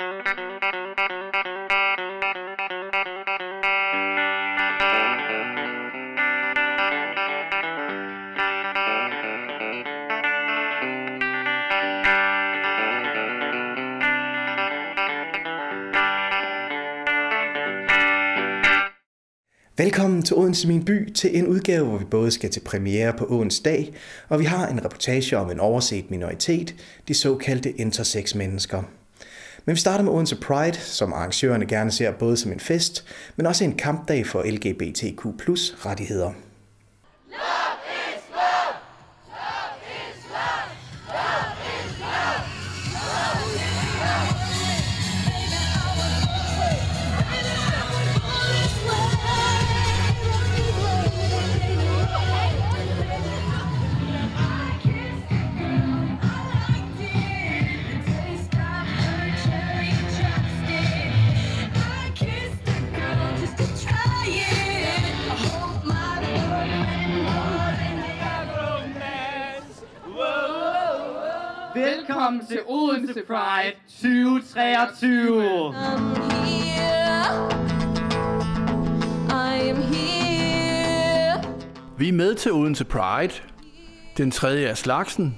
Velkommen til Odense Min By til en udgave, hvor vi både skal til premiere på Åens Dag, og vi har en reportage om en overset minoritet, de såkaldte intersex-mennesker. Men vi starter med Odense Pride, som arrangørerne gerne ser både som en fest, men også en kampdag for LGBTQ rettigheder. Velkommen til Odense Pride 2023. I'm here. I am here. Vi er med til Odense Pride, den tredje af slagsen,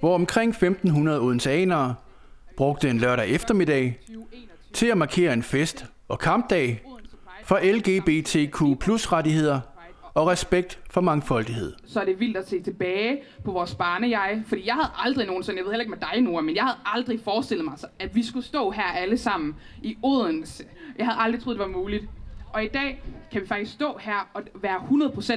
hvor omkring 1500 odenseanere brugte en lørdag eftermiddag til at markere en fest og kampdag for LGBTQ plus rettigheder og respekt for mangfoldighed. Så er det vildt at se tilbage på vores barnejeg, fordi jeg havde aldrig nogensinde, jeg ved heller ikke med dig nu, men jeg havde aldrig forestillet mig, at vi skulle stå her alle sammen i Odense. Jeg havde aldrig troet, det var muligt. Og i dag kan vi faktisk stå her og være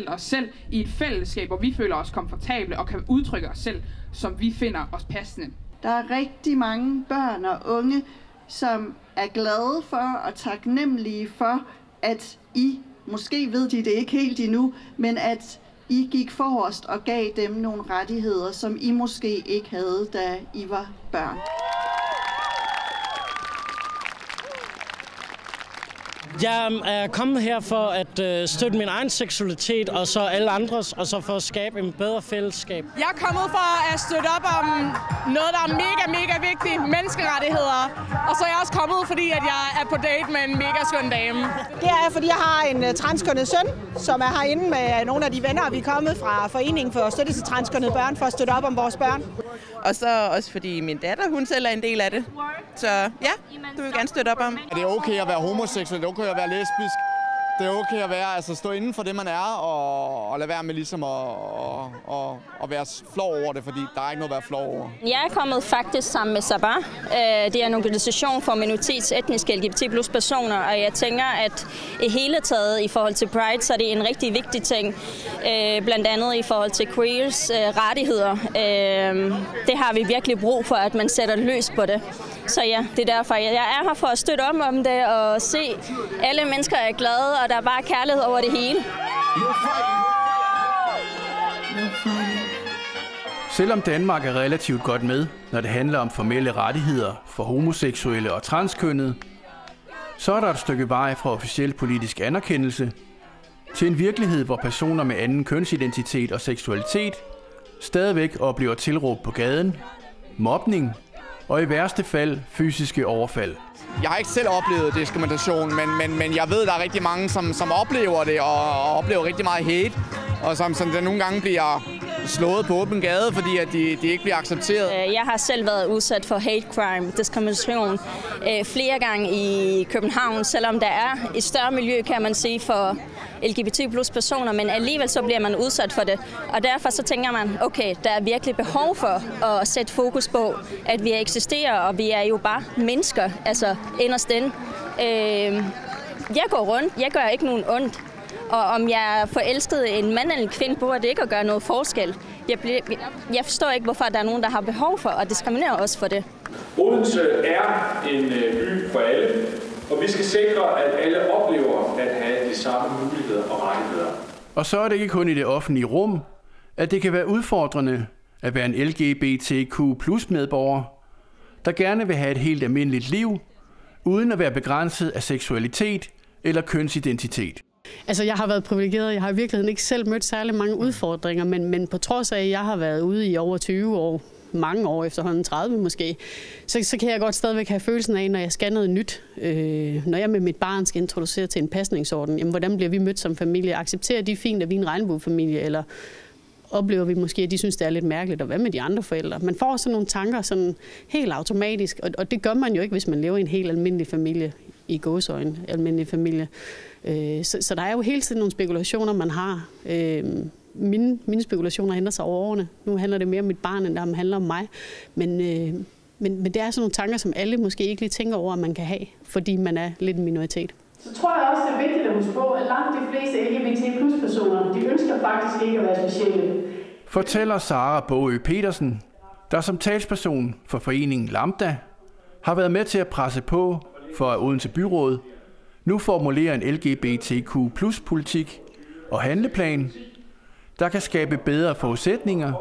100% os selv i et fællesskab, hvor vi føler os komfortable og kan udtrykke os selv, som vi finder os passende. Der er rigtig mange børn og unge, som er glade for og taknemmelige for, at I, måske ved de det ikke helt endnu, men at I gik forrest og gav dem nogle rettigheder, som I måske ikke havde, da I var børn. Jeg er kommet her for at øh, støtte min egen seksualitet, og så alle andres, og så for at skabe en bedre fællesskab. Jeg er kommet for at støtte op om noget, der er mega, mega vigtigt. Menneskerettigheder. Og så er jeg også kommet, fordi at jeg er på date med en mega skøn dame. Det er, fordi jeg har en uh, transkønnet søn, som er herinde med nogle af de venner, vi er kommet fra Foreningen for Støtte til Transkønnede Børn, for at støtte op om vores børn. Og så også fordi min datter, hun selv er en del af det. Så ja, du vil gerne støtte op om. Er det okay at være homoseksuel? Det er okay at være lesbisk? Det er okay at være, altså stå inden for det, man er, og, og lade være med ligesom at, og, og, og være flov over det, fordi der er ikke noget at være flov over. Jeg er kommet faktisk sammen med Sabah. Øh, det er en organisation for minoritets etniske LGBT plus personer, og jeg tænker, at i hele taget i forhold til Pride, så er det en rigtig vigtig ting. Øh, blandt andet i forhold til queers øh, rettigheder. Det har vi virkelig brug for, at man sætter løs på det. Så ja, det er derfor, jeg er her for at støtte om om det og se, alle mennesker er glade, og der er bare kærlighed over det hele. Selvom Danmark er relativt godt med, når det handler om formelle rettigheder for homoseksuelle og transkønnede, så er der et stykke vej fra officiel politisk anerkendelse til en virkelighed, hvor personer med anden kønsidentitet og seksualitet stadigvæk oplever tilråb på gaden, mobning og i værste fald fysiske overfald. Jeg har ikke selv oplevet diskrimination, men, men, men jeg ved, der er rigtig mange, som, som oplever det, og, og oplever rigtig meget hate, og som, som der nogle gange bliver slået på åben gade, fordi at de, de ikke bliver accepteret. Øh, jeg har selv været udsat for hate crime, diskrimination, øh, flere gange i København, selvom der er et større miljø, kan man sige, for LGBT plus personer, men alligevel så bliver man udsat for det. Og derfor så tænker man, okay, der er virkelig behov for at sætte fokus på, at vi eksisterer, og vi er jo bare mennesker, altså inderst inde. Øh, Jeg går rundt, jeg gør ikke nogen ondt. Og om jeg er forelsket en mand eller en kvinde, burde det ikke at gøre noget forskel. Jeg, bliver, jeg forstår ikke, hvorfor der er nogen, der har behov for at diskriminere os for det. Odense er en øh, by for alle, og vi skal sikre, at alle oplever at have de samme muligheder og rettigheder. Og så er det ikke kun i det offentlige rum, at det kan være udfordrende at være en LGBTQ plus medborger, der gerne vil have et helt almindeligt liv, uden at være begrænset af seksualitet eller kønsidentitet. Altså, jeg har været privilegeret. Jeg har i virkeligheden ikke selv mødt særlig mange udfordringer, men, men på trods af, at jeg har været ude i over 20 år, mange år efterhånden, 30 måske, så, så kan jeg godt stadigvæk have følelsen af, når jeg skal noget nyt, øh, når jeg med mit barn skal introducere til en pasningsorden, jamen, hvordan bliver vi mødt som familie? Accepterer de fint, at vi er en regnbuefamilie, eller oplever vi måske, at de synes, det er lidt mærkeligt, og hvad med de andre forældre? Man får sådan nogle tanker sådan helt automatisk, og, og det gør man jo ikke, hvis man lever i en helt almindelig familie, i gåsøjne, almindelig familie. Øh, så, så der er jo hele tiden nogle spekulationer, man har. Øh, mine, mine spekulationer ændrer sig over årene. Nu handler det mere om mit barn, end det handler om mig. Men, øh, men, men det er sådan nogle tanker, som alle måske ikke lige tænker over, at man kan have, fordi man er lidt en minoritet. Så tror jeg også, det er vigtigt at huske på, at langt de fleste LGBT plus personer, de ønsker faktisk ikke at være specielle. Fortæller Sara Bogø Petersen, der som talsperson for foreningen Lambda har været med til at presse på for Odense Byråd nu formulerer en LGBTQ plus politik og handleplan, der kan skabe bedre forudsætninger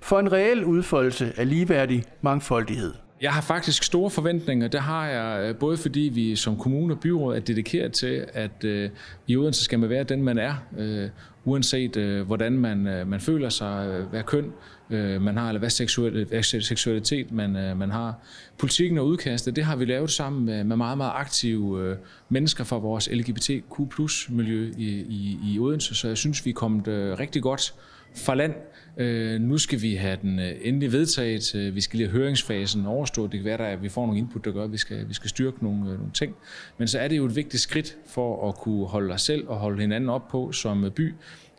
for en reel udfoldelse af ligeværdig mangfoldighed. Jeg har faktisk store forventninger. Det har jeg øh, både fordi vi som kommune og byråd er dedikeret til, at øh, i Odense skal man være den, man er, øh, uanset øh, hvordan man, øh, man føler sig, øh, hvad køn øh, man har, eller hvad, seksuel, seksualitet man, øh, man har. Politikken og udkastet, det har vi lavet sammen med, med meget, meget aktive øh, mennesker fra vores LGBTQ miljø i, i, i Odense, så jeg synes, vi er kommet øh, rigtig godt fra land. Øh, nu skal vi have den øh, endelig vedtaget. Øh, vi skal lige have høringsfasen overstået. Det kan være, at vi får nogle input, der gør, at vi skal, vi skal styrke nogle, øh, nogle ting. Men så er det jo et vigtigt skridt for at kunne holde os selv og holde hinanden op på som by,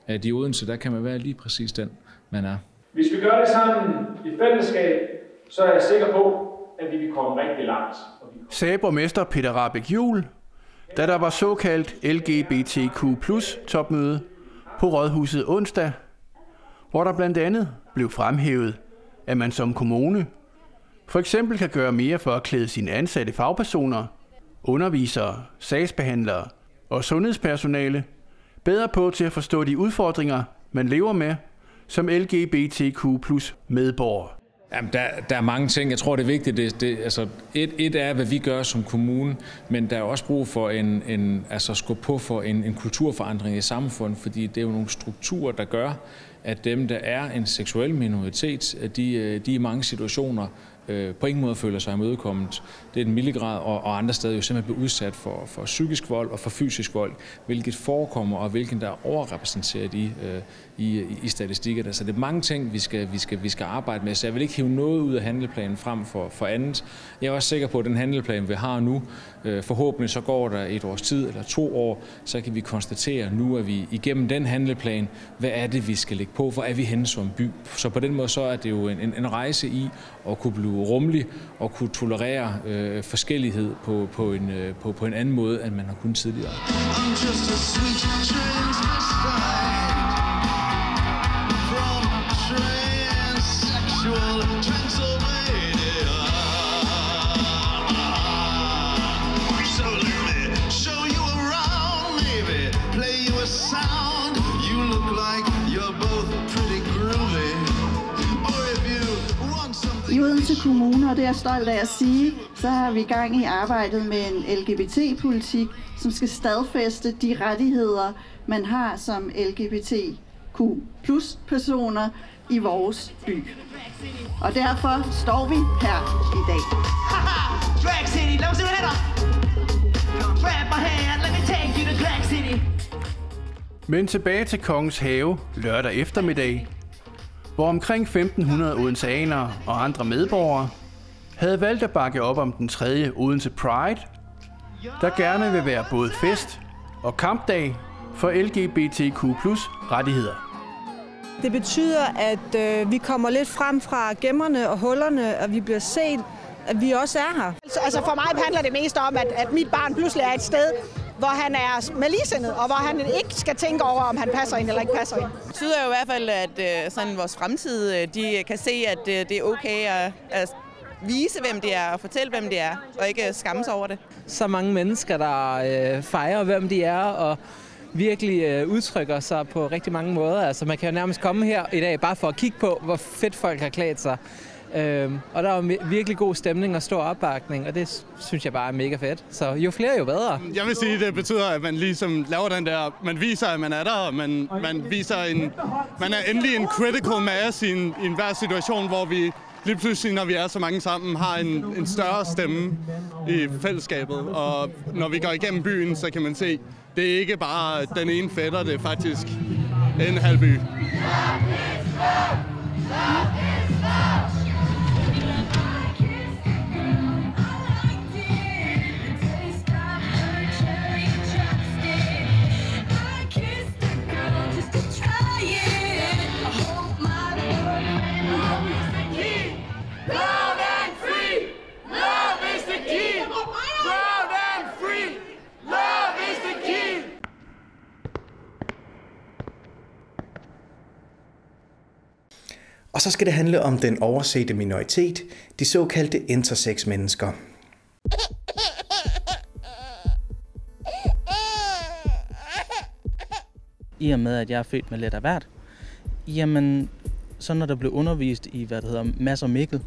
at i Odense, der kan man være lige præcis den, man er. Hvis vi gør det sammen i fællesskab, så er jeg sikker på, at vi vil komme rigtig langt. Sagde borgmester Peter Rabeck Juhl, da der var såkaldt LGBTQ plus topmøde på Rådhuset onsdag, hvor der blandt andet blev fremhævet, at man som kommune for eksempel kan gøre mere for at klæde sine ansatte fagpersoner, undervisere, sagsbehandlere og sundhedspersonale bedre på til at forstå de udfordringer, man lever med som LGBTQ plus medborger. Jamen, der, der er mange ting. Jeg tror, det er vigtigt. Det, det, altså, et, et er, hvad vi gør som kommune, men der er også brug for en, en altså, skub på for en, en kulturforandring i samfundet, fordi det er jo nogle strukturer, der gør, at dem, der er en seksuel minoritet, at de, øh, de i mange situationer øh, på ingen måde føler sig imødekommet. Det er den milde grad, og, og andre steder jo simpelthen bliver udsat for, for psykisk vold og for fysisk vold, hvilket forekommer, og hvilken der er overrepræsenteret i, øh, i, i statistikkerne. Så det er mange ting, vi skal, vi, skal, vi skal arbejde med, så jeg vil ikke hive noget ud af handleplanen frem for, for andet. Jeg er også sikker på, at den handleplan, vi har nu, øh, forhåbentlig så går der et års tid eller to år, så kan vi konstatere nu, at vi igennem den handleplan, hvad er det, vi skal lægge på, hvor er vi henne som by. Så på den måde så er det jo en, en, en rejse i at kunne blive rummelig og kunne tolerere øh, Øh, forskellighed på, på, en, øh, på, på en anden måde, end man har kunnet tidligere. I'm just a sweet I Odense Kommune, og det er jeg stolt af at sige, så har vi gang i arbejdet med en LGBT-politik, som skal stadfæste de rettigheder, man har som LGBTQ plus personer i vores by. Og derfor står vi her i dag. Drag City, lad mig se, hvad hænder. Grab my hand, let me take you to Drag City. Men tilbage til Kongens Have lørdag eftermiddag, hvor omkring 1500 odenseanere og andre medborgere havde valgt at bakke op om den tredje Odense Pride, der gerne vil være både fest og kampdag for LGBTQ plus rettigheder. Det betyder, at øh, vi kommer lidt frem fra gemmerne og hullerne, og vi bliver set, at vi også er her. Altså, altså for mig handler det mest om, at, at mit barn pludselig er et sted, hvor han er med ligesindet, og hvor han ikke skal tænke over, om han passer ind eller ikke passer ind. Det betyder jo i hvert fald, at øh, sådan vores fremtid, øh, de kan se, at øh, det er okay at, at vise, hvem de er, og fortælle, hvem de er, og ikke skamme sig over det. Så mange mennesker, der øh, fejrer, hvem de er, og virkelig øh, udtrykker sig på rigtig mange måder. Altså, man kan jo nærmest komme her i dag bare for at kigge på, hvor fedt folk har klædt sig. Øhm, og der er virkelig god stemning og stor opbakning, og det synes jeg bare er mega fedt. Så jo flere, jo bedre. Jeg vil sige, det betyder, at man ligesom laver den der, man viser, at man er der, og man, man viser en, man er endelig en critical mass i en, i en hver situation, hvor vi lige pludselig, når vi er så mange sammen, har en, en større stemme i fællesskabet. Og når vi går igennem byen, så kan man se, det er ikke bare den ene fætter, det er faktisk en halv by. Love så skal det handle om den oversete minoritet, de såkaldte intersex-mennesker. I og med, at jeg er født med lidt af hvert, jamen, så når der blev undervist i, hvad det hedder, Mads og Mikkel,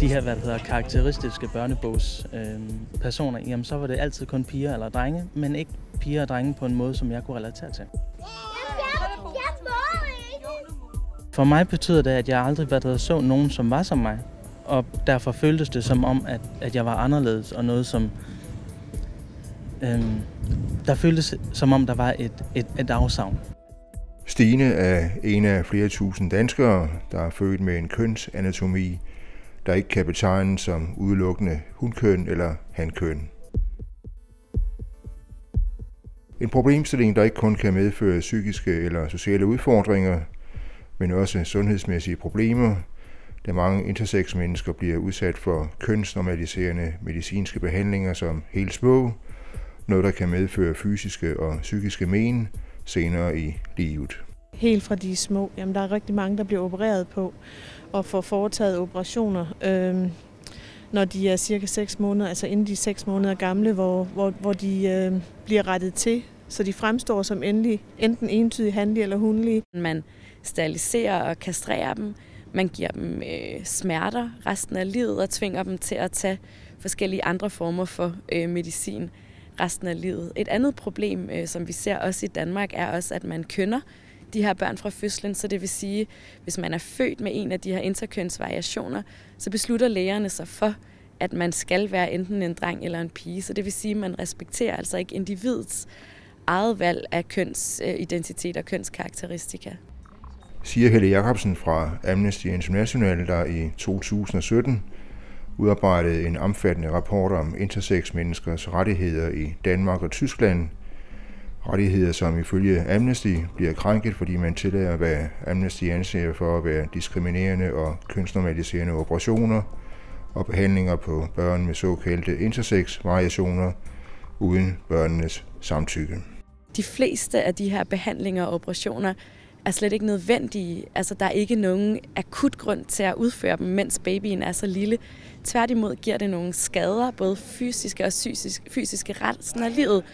de her, hvad det hedder, karakteristiske børnebogs øh, personer, jamen så var det altid kun piger eller drenge, men ikke piger og drenge på en måde, som jeg kunne relatere til. For mig betyder det, at jeg aldrig hvad der så nogen, som var som mig. Og derfor føltes det som om, at, at jeg var anderledes, og noget som... Øhm, der føltes som om, der var et, et, et afsavn. Stine er en af flere tusind danskere, der er født med en kønsanatomi, der ikke kan betegnes som udelukkende hunkøn eller hankøn. En problemstilling, der ikke kun kan medføre psykiske eller sociale udfordringer, men også sundhedsmæssige problemer, da mange intersex mennesker bliver udsat for kønsnormaliserende medicinske behandlinger som helt små, noget der kan medføre fysiske og psykiske men senere i livet. Helt fra de små. Jamen, der er rigtig mange, der bliver opereret på og får foretaget operationer, øh, når de er cirka 6 måneder, altså inden de er 6 måneder gamle, hvor, hvor, hvor de øh, bliver rettet til, så de fremstår som endelig, enten entydigt handlige eller hundlige. Man steriliserer og kastrerer dem. Man giver dem øh, smerter resten af livet og tvinger dem til at tage forskellige andre former for øh, medicin resten af livet. Et andet problem, øh, som vi ser også i Danmark, er også, at man kønner de her børn fra fødslen. Så det vil sige, hvis man er født med en af de her interkønsvariationer, så beslutter lægerne sig for, at man skal være enten en dreng eller en pige. Så det vil sige, at man respekterer altså ikke individets eget valg af kønsidentitet og kønskarakteristika. Siger Helle Jacobsen fra Amnesty International, der i 2017 udarbejdede en omfattende rapport om intersex-menneskers rettigheder i Danmark og Tyskland. Rettigheder, som ifølge Amnesty bliver krænket, fordi man tillader, hvad Amnesty anser for at være diskriminerende og kønsnormaliserende operationer og behandlinger på børn med såkaldte intersex-variationer uden børnenes samtykke. De fleste af de her behandlinger og operationer er slet ikke nødvendige. Altså, der er ikke nogen akut grund til at udføre dem, mens babyen er så lille. Tværtimod giver det nogle skader, både fysiske og fysiske, fysiske resten af livet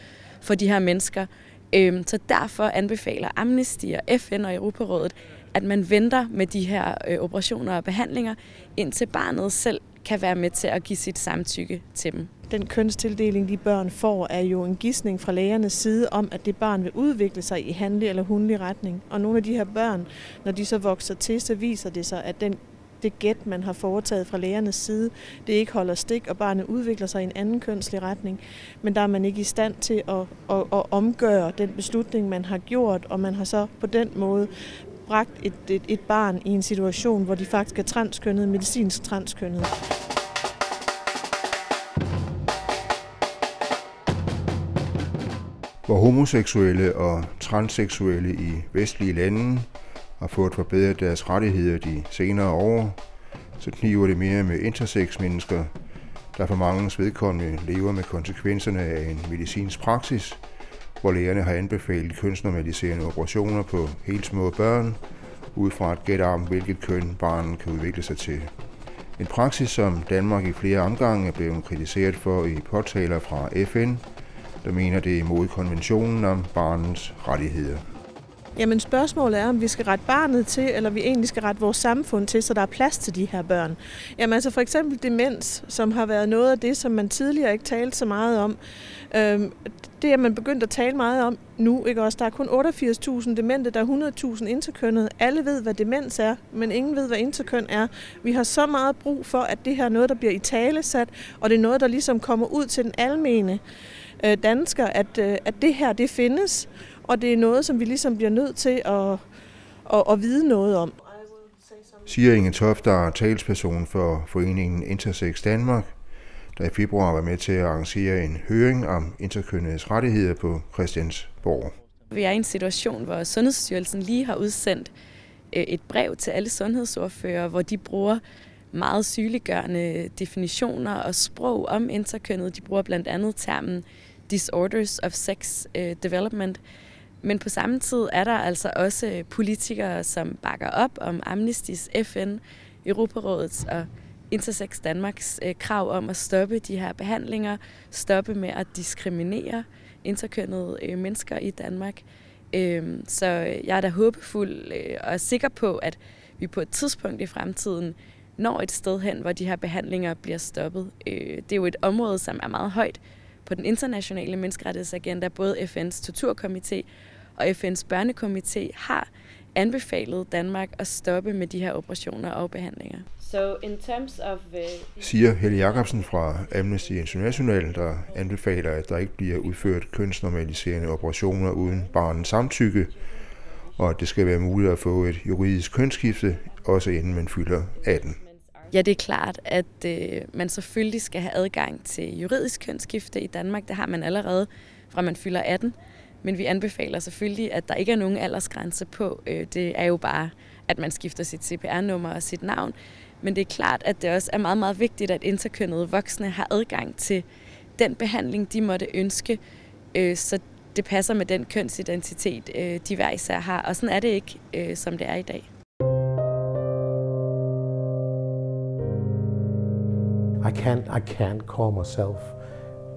for de her mennesker. Øhm, så derfor anbefaler Amnesty og FN og Europarådet, at man venter med de her øh, operationer og behandlinger, indtil barnet selv kan være med til at give sit samtykke til dem. Den kønstildeling, de børn får, er jo en gissning fra lægernes side om, at det barn vil udvikle sig i handlig eller hundelig retning. Og nogle af de her børn, når de så vokser til, så viser det sig, at den det gæt, man har foretaget fra lægernes side, det ikke holder stik, og barnet udvikler sig i en anden kønslig retning. Men der er man ikke i stand til at, at, at omgøre den beslutning, man har gjort, og man har så på den måde bragt et, et, et barn i en situation, hvor de faktisk er transkønnet, medicinsk transkønnet. Hvor homoseksuelle og transseksuelle i vestlige lande har fået forbedret deres rettigheder de senere år, så kniver det mere med intersex-mennesker, der for mange vedkommende lever med konsekvenserne af en medicinsk praksis, hvor lægerne har anbefalet kønsnormaliserende operationer på helt små børn, ud fra at gætte om, hvilket køn barnet kan udvikle sig til. En praksis, som Danmark i flere omgange er blevet kritiseret for i påtaler fra FN, der mener det er imod konventionen om barnets rettigheder. Jamen spørgsmålet er, om vi skal rette barnet til, eller vi egentlig skal rette vores samfund til, så der er plads til de her børn. Jamen altså for eksempel demens, som har været noget af det, som man tidligere ikke talte så meget om. Øhm, det er man begyndt at tale meget om nu, ikke også? Der er kun 88.000 demente, der er 100.000 interkønnede. Alle ved, hvad demens er, men ingen ved, hvad interkøn er. Vi har så meget brug for, at det her er noget, der bliver i tale sat, og det er noget, der ligesom kommer ud til den almene øh, dansker, at, øh, at det her, det findes, og det er noget, som vi ligesom bliver nødt til at, at, at vide noget om. Siger Inge Toft, der er talsperson for foreningen Intersex Danmark, der i februar var med til at arrangere en høring om interkønnedes rettigheder på Christiansborg. Vi er i en situation, hvor Sundhedsstyrelsen lige har udsendt øh, et brev til alle sundhedsordfører, hvor de bruger meget sygeliggørende definitioner og sprog om interkønnet. De bruger blandt andet termen disorders of sex øh, development. Men på samme tid er der altså også politikere, som bakker op om Amnestys, FN, Europarådets og Intersex Danmarks øh, krav om at stoppe de her behandlinger, stoppe med at diskriminere interkønnede øh, mennesker i Danmark. Øhm, øh, så jeg er da håbefuld øh, og er sikker på, at vi på et tidspunkt i fremtiden når et sted hen, hvor de her behandlinger bliver stoppet. Øh, det er jo et område, som er meget højt på den internationale menneskerettighedsagenda. Både FN's torturkomité og FN's børnekomité har anbefalet Danmark at stoppe med de her operationer og behandlinger. So in terms of uh, Siger Helle Jacobsen fra Amnesty International, der anbefaler, at der ikke bliver udført kønsnormaliserende operationer uden barnens samtykke, og at det skal være muligt at få et juridisk kønsskifte, også inden man fylder 18. Ja, det er klart, at øh, man selvfølgelig skal have adgang til juridisk kønsskifte i Danmark. Det har man allerede fra man fylder 18. Men vi anbefaler selvfølgelig, at der ikke er nogen aldersgrænse på. Øh, det er jo bare, at man skifter sit CPR-nummer og sit navn. Men det er klart, at det også er meget, meget vigtigt, at interkønnede voksne har adgang til den behandling, de måtte ønske, øh, så det passer med den kønsidentitet, øh, de hver især har. Og sådan er det ikke, som det er i dag. I can't, I can't call myself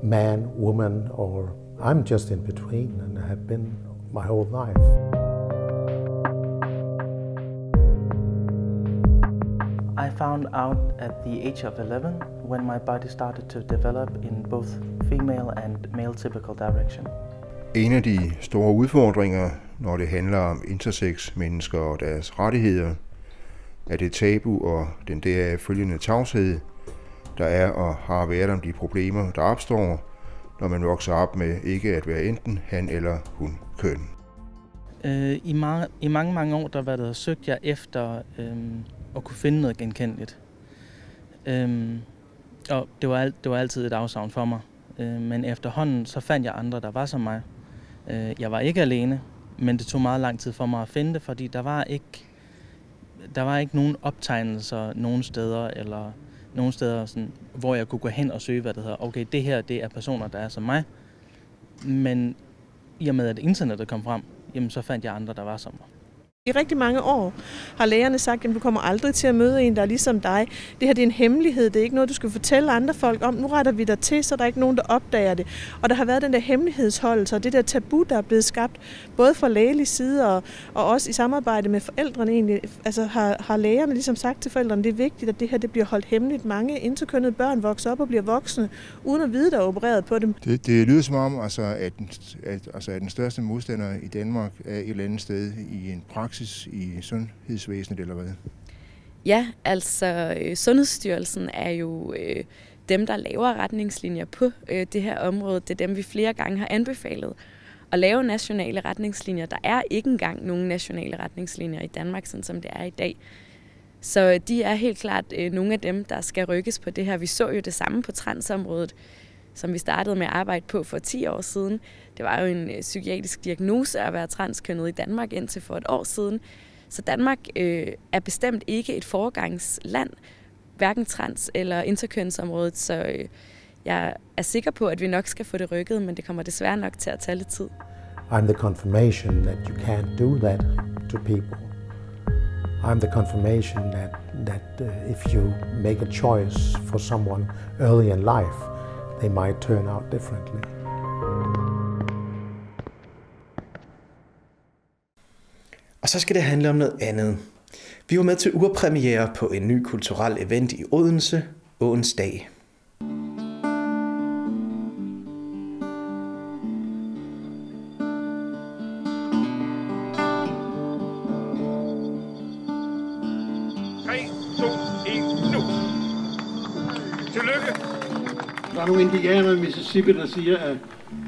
man, woman, or I'm just in between, and I have been my whole life. I found out at the age of 11 when my body started to develop in both female and male typical direction. En af de store udfordringer, når det handler om intersex mennesker og deres rettigheder, er det tabu og den deraf følgende tavshed, der er og har været om de problemer, der opstår, når man vokser op med ikke at være enten han eller hun køn. Øh, i, mange, I mange, mange år, der var der søgt jeg efter øh, at kunne finde noget genkendeligt. Øh, og det var, alt, det var altid et afsavn for mig. Øh, men efterhånden, så fandt jeg andre, der var som mig. Øh, jeg var ikke alene, men det tog meget lang tid for mig at finde det, fordi der var ikke, der var ikke nogen optegnelser nogen steder, eller nogle steder, sådan, hvor jeg kunne gå hen og søge, hvad det hedder. Okay, det her det er personer, der er som mig. Men i og med, at internettet kom frem, jamen, så fandt jeg andre, der var som mig. I rigtig mange år har lægerne sagt, at du kommer aldrig til at møde en, der er ligesom dig. Det her det er en hemmelighed, det er ikke noget, du skal fortælle andre folk om. Nu retter vi dig til, så der er ikke nogen, der opdager det. Og der har været den der hemmelighedsholdelse og det der tabu, der er blevet skabt, både fra lægelig side og, og også i samarbejde med forældrene egentlig. Altså har, har lægerne ligesom sagt til forældrene, det er vigtigt, at det her det bliver holdt hemmeligt. Mange interkønnede børn vokser op og bliver voksne, uden at vide, der er opereret på dem. Det, det lyder som om, altså, at, at, altså, at den største modstander i Danmark er et eller andet sted i en praksis praksis i sundhedsvæsenet, eller hvad? Ja, altså øh, Sundhedsstyrelsen er jo øh, dem, der laver retningslinjer på øh, det her område. Det er dem, vi flere gange har anbefalet at lave nationale retningslinjer. Der er ikke engang nogen nationale retningslinjer i Danmark, sådan som det er i dag. Så de er helt klart øh, nogle af dem, der skal rykkes på det her. Vi så jo det samme på transområdet, som vi startede med at arbejde på for 10 år siden. Det var jo en øh, psykiatrisk diagnose at være transkønnet i Danmark indtil for et år siden. Så Danmark øh, er bestemt ikke et foregangsland, hverken trans- eller interkønsområdet, så øh, jeg er sikker på, at vi nok skal få det rykket, men det kommer desværre nok til at tage lidt tid. I'm the confirmation that you can't do that to people. I'm the confirmation that, that uh, if you make a choice for someone early in life, they might turn out differently. Og så skal det handle om noget andet. Vi var med til urpremiere på en ny kulturel event i Odense, Åens Dag. Nogle indianere i Mississippi, der siger, at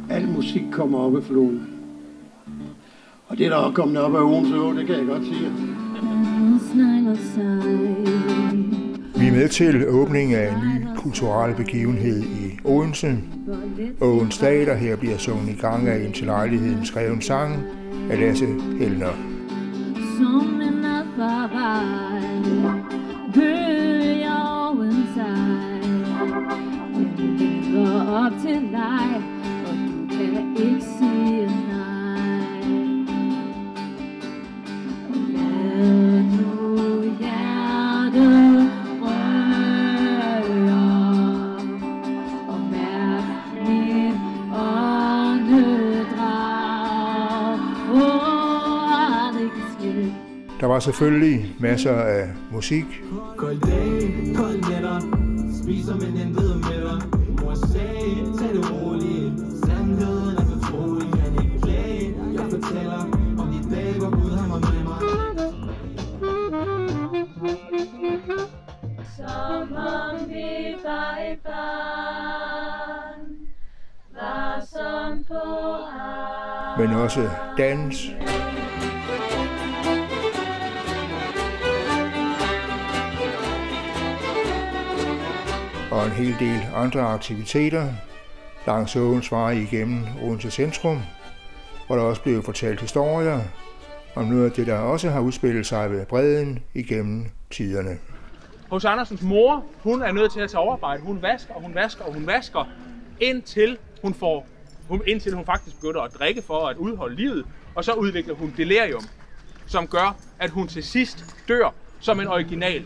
al musik kommer op af floden. Og det der er kommet op af Odense Å, det kan jeg godt sige. Vi er med til åbningen af en ny kulturel begivenhed i Odense. Åens Stater her bliver sunget i gang af en til lejligheden skreven sang af Lasse Helner. Selvfølgelig masser af musik, Kold dag, kold nætter Spiser men den ved med dig Mor sagde, tag det roligt. Sandheden er fortrolig. Kan ikke klage? Jeg fortæller om de dage, hvor Gud med mig. Som om vi var et barn. Var som på arm men også dans, og en hel del andre aktiviteter langs åens vej igennem Odense Centrum, hvor der også blev fortalt historier om noget af det, der også har udspillet sig ved bredden igennem tiderne. Hos Andersens mor, hun er nødt til at tage overarbejde. Hun vasker, og hun vasker, og hun vasker, indtil hun får hun, indtil hun faktisk begynder at drikke for at udholde livet, og så udvikler hun delirium, som gør, at hun til sidst dør som en original.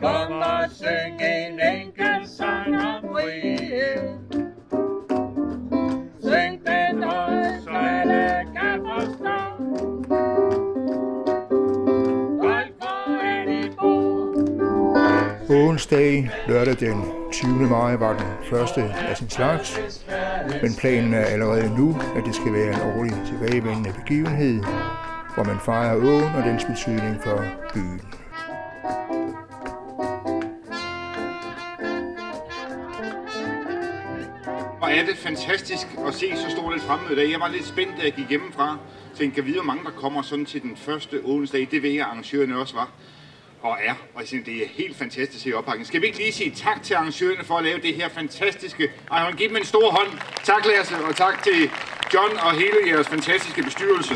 Kom og syng en enkelt sang om frihed. Syng den højt, så alle kan forstå. Folk for I bord. Onsdag, lørdag den 20. maj, var den første af sin slags, men planen er allerede nu, at det skal være en årlig tilbagevendende begivenhed, hvor man fejrer åen og dens betydning for byen. Og er det fantastisk at se så stort et fremmøde i dag. Jeg var lidt spændt, da jeg gik hjemmefra. Tænkte, kan vide, hvor mange der kommer sådan til den første onsdag. Det ved jeg, arrangørerne også var og er. Og jeg synes, det er helt fantastisk at se oppakningen. Skal vi ikke lige sige tak til arrangørerne for at lave det her fantastiske... Ej, giv dem en stor hånd. Tak, Lasse, og tak til John og hele jeres fantastiske bestyrelse.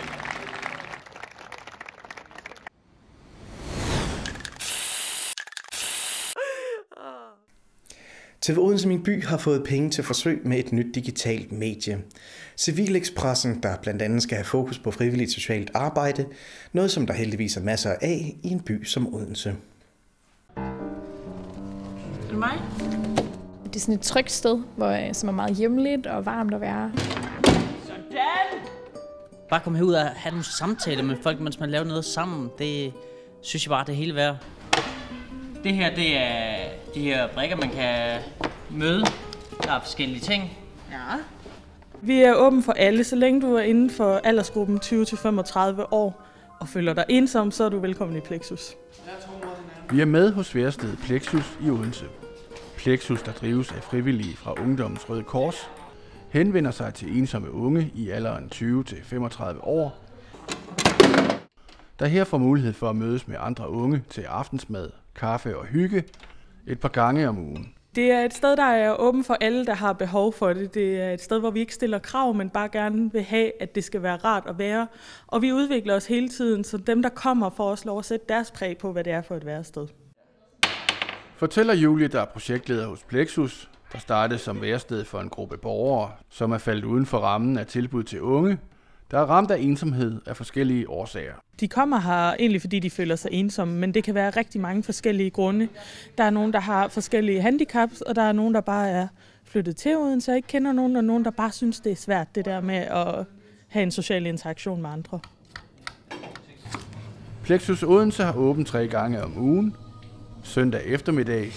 TV Odense Min By har fået penge til forsøg med et nyt digitalt medie. Civilekspressen, der blandt andet skal have fokus på frivilligt socialt arbejde, noget som der heldigvis er masser af i en by som Odense. Er det mig? Det er sådan et trygt sted, hvor, som er meget hjemligt og varmt at være. Bare komme herud og have nogle samtaler med folk, mens man laver noget sammen. Det synes jeg bare, det er hele værd. Det her, det er de her brikker, man kan møde. Der er forskellige ting. Ja. Vi er åbne for alle, så længe du er inden for aldersgruppen 20-35 år og føler dig ensom, så er du velkommen i Plexus. Vi er med hos Værsted Plexus i Odense. Plexus, der drives af frivillige fra Ungdommens Røde Kors, henvender sig til ensomme unge i alderen 20-35 år, der her får mulighed for at mødes med andre unge til aftensmad, kaffe og hygge et par gange om ugen. Det er et sted, der er åben for alle, der har behov for det. Det er et sted, hvor vi ikke stiller krav, men bare gerne vil have, at det skal være rart at være. Og vi udvikler os hele tiden, så dem, der kommer, får også lov at sætte deres præg på, hvad det er for et værested. Fortæller Julie, der er projektleder hos Plexus, der startede som værested for en gruppe borgere, som er faldet uden for rammen af tilbud til unge, der er ramt af ensomhed af forskellige årsager. De kommer her egentlig, fordi de føler sig ensomme, men det kan være rigtig mange forskellige grunde. Der er nogen, der har forskellige handicaps, og der er nogen, der bare er flyttet til Odense, jeg ikke kender nogen, og nogen, der bare synes, det er svært, det der med at have en social interaktion med andre. Plexus Odense har åbent tre gange om ugen, søndag eftermiddag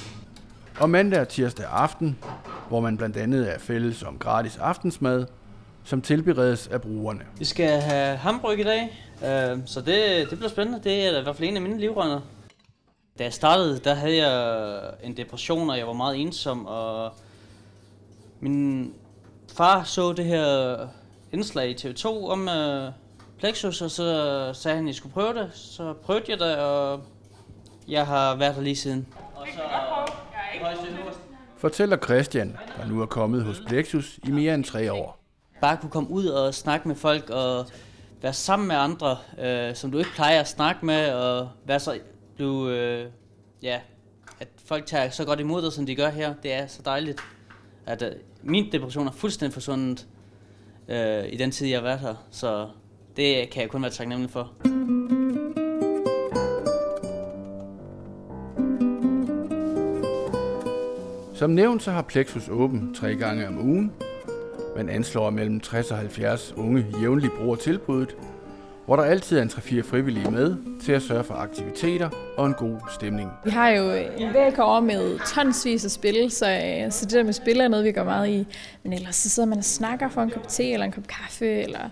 og mandag og tirsdag aften, hvor man blandt andet er fælles om gratis aftensmad, som tilberedes af brugerne. Vi skal have hamburg i dag, øh, så det, det bliver spændende. Det er i hvert fald en af mine livrønner. Da jeg startede, der havde jeg en depression, og jeg var meget ensom, og min far så det her indslag i TV2 om uh, Plexus, og så sagde han, at I skulle prøve det. Så prøvede jeg det, og jeg har været der lige siden. Og så, Fortæller Christian, der nu er kommet hos Plexus i mere end tre år. Bare kunne komme ud og snakke med folk, og være sammen med andre, øh, som du ikke plejer at snakke med, og være så, blive, øh, ja, at folk tager så godt imod dig, som de gør her. Det er så dejligt. At, øh, min depression er fuldstændig forsvundet øh, i den tid, jeg har været her. Så det kan jeg kun være taknemmelig for. Som nævnt så har Plexus åben tre gange om ugen. Man anslår at mellem 60 og 70 unge jævnligt bruger tilbuddet, hvor der altid er en 3-4 frivillige med til at sørge for aktiviteter og en god stemning. Vi har jo en væg over med tonsvis af spil, så, øh, så det der med spil er noget, vi går meget i. Men ellers så sidder man og snakker for en kop te eller en kop kaffe, eller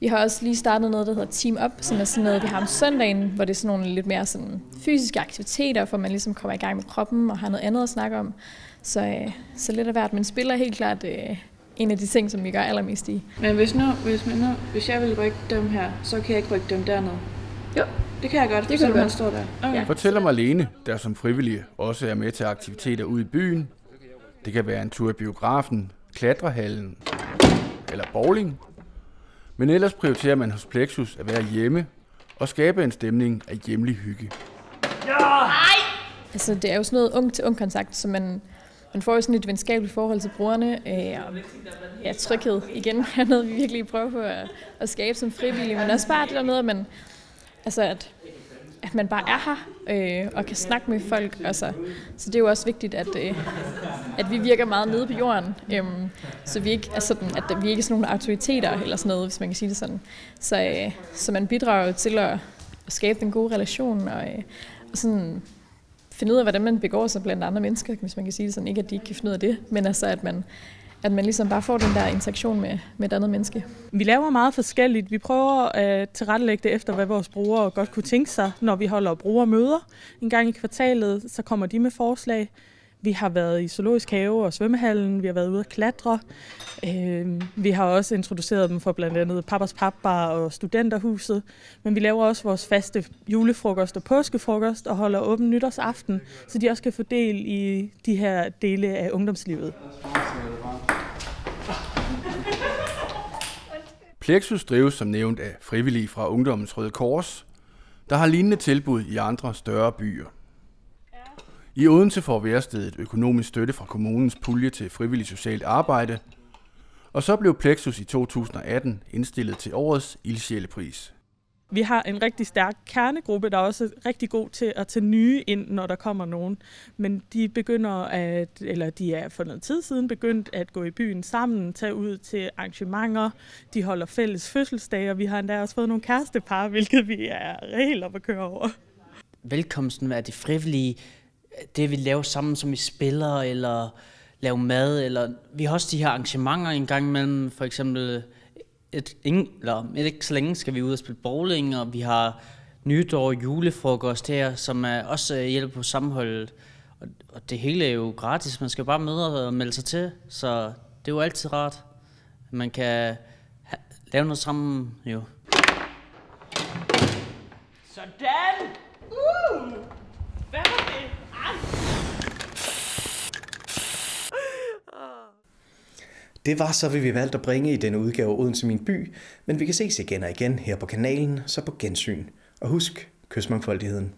vi har også lige startet noget, der hedder Team Up, som er sådan noget, vi har om søndagen, hvor det er sådan nogle lidt mere sådan fysiske aktiviteter, for man ligesom kommer i gang med kroppen og har noget andet at snakke om. Så, øh, så lidt af hvert, men spil er helt klart øh, en af de ting, som vi gør allermest i. Men hvis, nu, hvis, man nu, hvis jeg vil rykke dem her, så kan jeg ikke rykke dem derned? Jo. Det kan jeg godt, det kan du han står der. Okay. Ja. Fortæller Marlene, der som frivillige også er med til aktiviteter ude i byen. Det kan være en tur i biografen, klatrehallen eller bowling. Men ellers prioriterer man hos Plexus at være hjemme og skabe en stemning af hjemlig hygge. Altså, det er jo sådan noget ung til ung kontakt, så man, man får jo sådan et venskabeligt forhold til brugerne. Og ja, tryghed igen er noget, vi virkelig prøver på at, at skabe som frivillige, men også bare det der med, at man, altså at, at man bare er her øh, og kan snakke med folk. Altså. Så det er jo også vigtigt, at, øh, at vi virker meget nede på jorden. Øh, så vi ikke er sådan, at vi ikke er sådan nogle autoriteter eller sådan noget, hvis man kan sige det sådan. Så, øh, så man bidrager jo til at, at skabe den gode relation og, øh, og sådan finde ud af, hvordan man begår sig blandt andre mennesker, hvis man kan sige det sådan. Ikke, at de ikke kan finde ud af det, men altså, at man, at man ligesom bare får den der interaktion med, med et andet menneske. Vi laver meget forskelligt. Vi prøver at tilrettelægge det efter, hvad vores brugere godt kunne tænke sig, når vi holder brugermøder. En gang i kvartalet, så kommer de med forslag. Vi har været i zoologisk have og svømmehallen, vi har været ude at klatre. Øh, vi har også introduceret dem for blandt andet Pappas Papbar og Studenterhuset. Men vi laver også vores faste julefrokost og påskefrokost og holder åben nytårsaften, så de også kan få del i de her dele af ungdomslivet. Plexus drives som nævnt af frivillige fra Ungdommens Røde Kors, der har lignende tilbud i andre større byer. I Odense får værstedet økonomisk støtte fra kommunens pulje til frivillig socialt arbejde, og så blev Plexus i 2018 indstillet til årets ildsjælepris. Vi har en rigtig stærk kernegruppe, der er også rigtig god til at tage nye ind, når der kommer nogen. Men de begynder at, eller de er for noget tid siden begyndt at gå i byen sammen, tage ud til arrangementer. De holder fælles fødselsdage, og vi har endda også fået nogle kærestepar, hvilket vi er helt op at køre over. Velkomsten af de frivillige, det vi laver sammen, som vi spiller, eller laver mad, eller vi har også de her arrangementer en gang imellem, for eksempel et, ingen, eller ikke så længe skal vi ud og spille bowling, og vi har nytår julefrokost her, som er også øh, hjælper på sammenholdet. Og, og det hele er jo gratis, man skal bare møde og øh, melde sig til, så det er jo altid rart. Man kan ha- lave noget sammen, jo. Sådan! Uh! Hvad var det? Det var så, hvad vi valgte at bringe i denne udgave af Odense Min By, men vi kan ses igen og igen her på kanalen, så på gensyn. Og husk, kys mangfoldigheden.